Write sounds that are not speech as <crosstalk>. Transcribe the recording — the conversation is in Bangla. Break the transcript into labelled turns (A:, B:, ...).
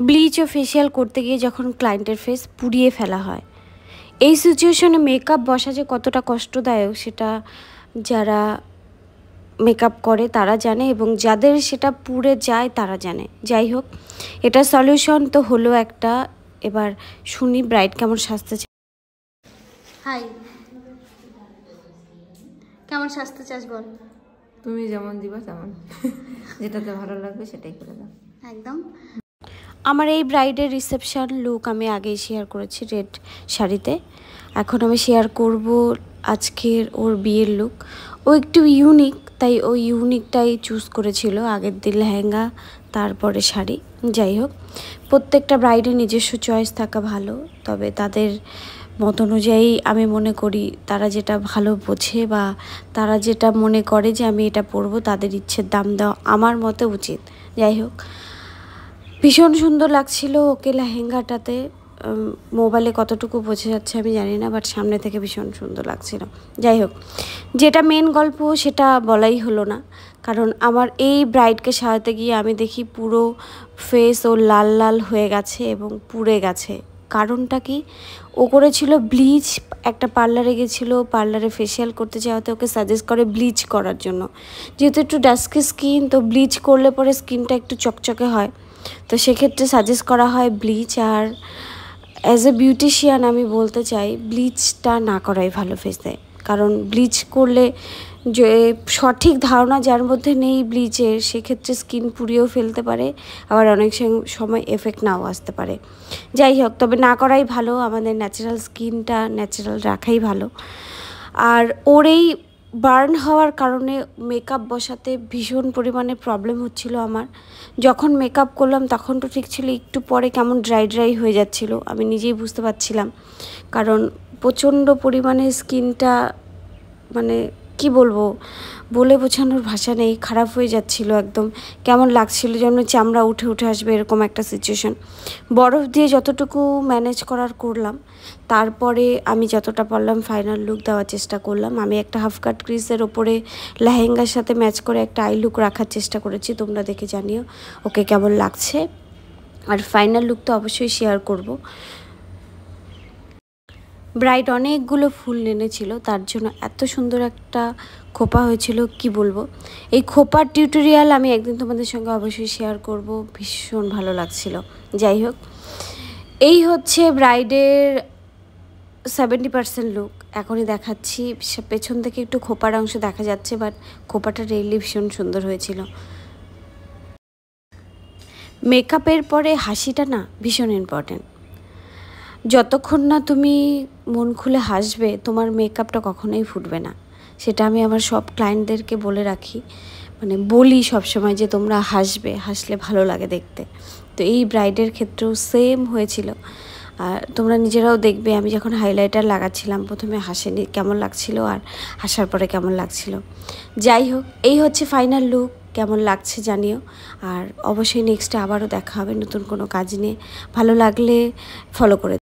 A: ব্লিচ ও ফেসিয়াল করতে গিয়ে যখন ক্লায়েন্টের ফেস পুড়িয়ে ফেলা হয়। এই সিচুয়েশনে মেকআপ বসা যে কতটা কষ্টদায়ক সেটা যারা মেকআপ করে তারা জানে এবং যাদের সেটা পুড়ে যায় তারা জানে। যাই হোক এটা সলিউশন তো হলো একটা। এবার শুনি ব্রাইট কেমন সাজতে চায় হাই কেমন সাজতে চাস বল।
B: তুমি যেমন দিবা তেমন। <laughs> যেটাতে ভালো লাগবে সেটাই করে দাও।
A: একদম। আমার এই ব্রাইডের রিসেপশন লুক আমি আগেই শেয়ার করেছি রেড শাড়িতে। এখন আমি শেয়ার করব আজকের ওর বিয়ের লুক ও একটু ইউনিক তাই ও ইউনিকটাই চুজ করেছিল। আগের দিন লেহেঙ্গা, তারপরে শাড়ি। যাই হোক, প্রত্যেকটা ব্রাইডের নিজস্ব চয়েস থাকা ভালো। তবে তাদের মত অনুযায়ী আমি মনে করি তারা যেটা ভালো বোঝে বা তারা যেটা মনে করে যে আমি এটা পরবো, তাদের ইচ্ছের দাম দেওয়া আমার মতে উচিত। যাই হোক ভীষণ সুন্দর লাগছিল ওকে লেহেঙ্গাটাতে। মোবাইলে কতটুকু বোঝা যাচ্ছে আমি জানি না বাট সামনে থেকে ভীষণ সুন্দর লাগছিল। যাই হোক, যেটা মেন গল্প সেটা বলাই হলো না। কারণ আমার এই ব্রাইডকে সাজাতে গিয়ে আমি দেখি পুরো ফেস ও লাল লাল হয়ে গেছে এবং পুড়ে গেছে। কারণটা কি? ও করেছিল ব্লিচ একটা পার্লারে গেছিল পার্লারে ফেসিয়াল করতে যাওয়াতে ওকে সাজেস্ট করে ব্লিচ করার জন্য। যেহেতু একটু ডাস্কি স্কিন তো ব্লিচ করলে পরে স্কিনটা একটু চকচকে হয়। তো সেক্ষেত্রে সাজেস্ট করা হয় ব্লিচ আর অ্যাজ এ বিউটিশিয়ান আমি বলতে চাই ব্লিচটা না করাই ভালো ফেসে কারণ ব্লিচ করলে যে সঠিক ধারণা যার মধ্যে নেই ব্লিচের সেক্ষেত্রে স্কিন পুড়িয়েও ফেলতে পারে, আবার অনেক সময় এফেক্ট নাও আসতে পারে। যাই হোক, তবে না করাই ভালো, আমাদের ন্যাচারাল স্কিনটা ন্যাচারাল রাখাই ভালো। আর ওর এই বার্ন হওয়ার কারণে মেকআপ বসাতে ভীষণ পরিমাণে প্রবলেম হচ্ছিল আমার। যখন মেকআপ করলাম তখন তো ঠিক ছিল একটু পরে কেমন ড্রাই ড্রাই হয়ে যাচ্ছিল, আমি নিজেই বুঝতে পারছিলাম। কারণ প্রচণ্ড পরিমাণে স্কিনটা মানে কি বলব? বলে বোঝানোর ভাষা নেই, খারাপ হয়ে যাচ্ছিল একদম। কেমন লাগছিল যেন চামড়া উঠে উঠে আসবে এরকম একটা সিচুয়েশন বরফ দিয়ে যতটুকু ম্যানেজ করার করলাম, তারপরে আমি যতটা পারলাম ফাইনাল লুক দেওয়ার চেষ্টা করলাম। আমি একটা হাফ কাট ক্রিজের ওপরে লেহেঙ্গার সাথে ম্যাচ করে একটা আই লুক রাখার চেষ্টা করেছি, তোমরা দেখে জানিও। ওকে কেমন লাগছে? আর ফাইনাল লুক তো অবশ্যই শেয়ার করব। ব্রাইড অনেকগুলো ফুল এনেছিল, তার জন্য এত সুন্দর একটা খোপা হয়েছিল, কি বলব? এই খোপার টিউটোরিয়াল আমি একদিন তোমাদের সঙ্গে অবশ্যই শেয়ার করব, ভীষণ ভালো লাগছিল। যাই হোক, এই হচ্ছে ব্রাইডের সেভেন্টি পার্সেন্ট লুক এখনই দেখাচ্ছি পেছন থেকে একটু খোপার অংশ দেখা যাচ্ছে বাট খোপাটা রেলি ভীষণ সুন্দর হয়েছিল। মেকআপের পরে হাসিটা না ভীষণ ইম্পর্টেন্ট যতক্ষণ না তুমি মন খুলে হাসবে, তোমার মেকআপটা কখনোই ফুটবে না। সেটা আমি আমার সব ক্লায়েন্টদেরকে বলে রাখি। মানে বলি সবসময় যে তোমরা হাসবে, হাসলে ভালো লাগে দেখতে। তো এই ব্রাইডের ক্ষেত্রেও সেম হয়েছিল। আর তোমরা নিজেরাও দেখবে, আমি যখন হাইলাইটার লাগাচ্ছিলাম, প্রথমে হাসেনি, কেমন লাগছিল আর হাসার পরে কেমন লাগছিল। যাই হোক, এই হচ্ছে ফাইনাল লুক কেমন লাগছে জানিও। আর অবশ্যই নেক্সটে আবারও দেখা হবে নতুন কোনো কাজ নিয়ে। ভালো লাগলে ফলো করে